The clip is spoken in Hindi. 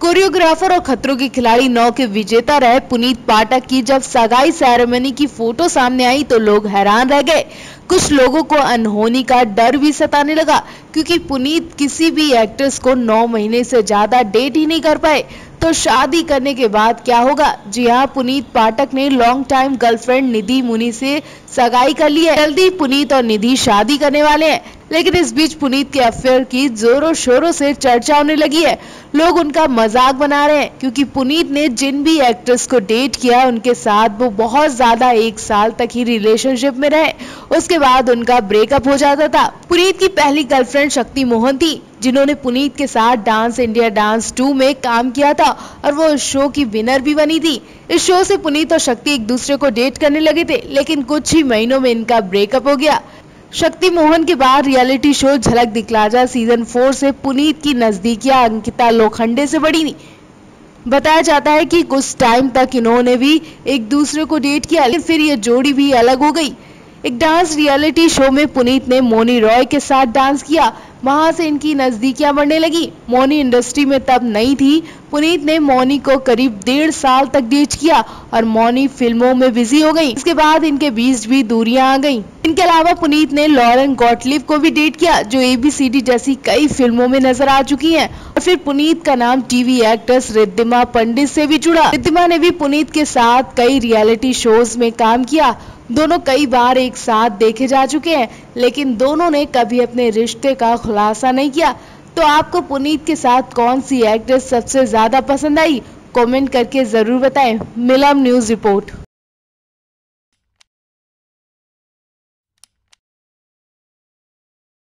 कोरियोग्राफर और खतरों के खिलाड़ी नौ के विजेता रहे। पुनीत पाठक की जब सगाई सेरेमनी की फ़ोटो सामने आई तो लोग हैरान रह गए। कुछ लोगों को अनहोनी का डर भी सताने लगा, क्योंकि पुनीत किसी भी एक्ट्रेस को नौ महीने से ज़्यादा डेट ही नहीं कर पाए। तो शादी करने के बाद क्या होगा? जी हाँ पुनीत पाठक ने लॉन्ग टाइम गर्लफ्रेंड निधि मुनि से सगाई कर ली है। जल्दी पुनीत और निधि शादी करने वाले हैं। लेकिन इस बीच पुनीत के अफेयर की जोरों शोरों से चर्चा होने लगी है। लोग उनका मज़ाक बना रहे हैं, क्योंकि पुनीत ने जिन भी एक्ट्रेस को डेट किया उनके साथ वो बहुत ज़्यादा एक साल तक ही रिलेशनशिप में रहे। उसके बाद उनका ब्रेकअप हो जाता था। पुनीत की पहली गर्लफ्रेंड शक्ति मोहन थी, जिन्होंने पुनीत के साथ डांस इंडिया डांस टू में काम किया था, और वो उस शो की विनर भी बनी थी। इस शो से पुनीत और शक्ति एक दूसरे को डेट करने लगे थे, लेकिन कुछ ही महीनों में इनका ब्रेकअप हो गया। शक्ति मोहन के बाद रियलिटी शो झलक दिखलाजा सीज़न फोर से पुनीत की नजदीकियाँ अंकिता लोखंडे से बड़ी नहीं बताया जाता है कि कुछ टाइम तक इन्होंने भी एक दूसरे को डेट किया, लेकिन फिर ये जोड़ी भी अलग हो गई। एक डांस रियलिटी शो में पुनीत ने मोनी रॉय के साथ डांस किया। वहाँ से इनकी नजदीकियाँ बढ़ने लगी। मौनी इंडस्ट्री में तब नहीं थी। पुनीत ने मोनी को करीब डेढ़ साल तक डेट किया और मौनी फ़िल्मों में बिज़ी हो गई। इसके बाद इनके बीच भी दूरियाँ आ गईं। इनके अलावा पुनीत ने लॉरेन गॉटलिव को भी डेट किया, जो एबीसीडी जैसी कई फ़िल्मों में नज़र आ चुकी हैं। और फिर पुनीत का नाम टीवी एक्ट्रेस रिद्धिमा पंडित से भी जुड़ा। रिद्धिमा ने भी पुनीत के साथ कई रियलिटी शोज़ में काम किया। दोनों कई बार एक साथ देखे जा चुके हैं, लेकिन दोनों ने कभी अपने रिश्ते का खुलासा नहीं किया। तो आपको पुनीत के साथ कौन सी एक्ट्रेस सबसे ज़्यादा पसंद आई? कमेंट करके ज़रूर बताएँ। Milam news report.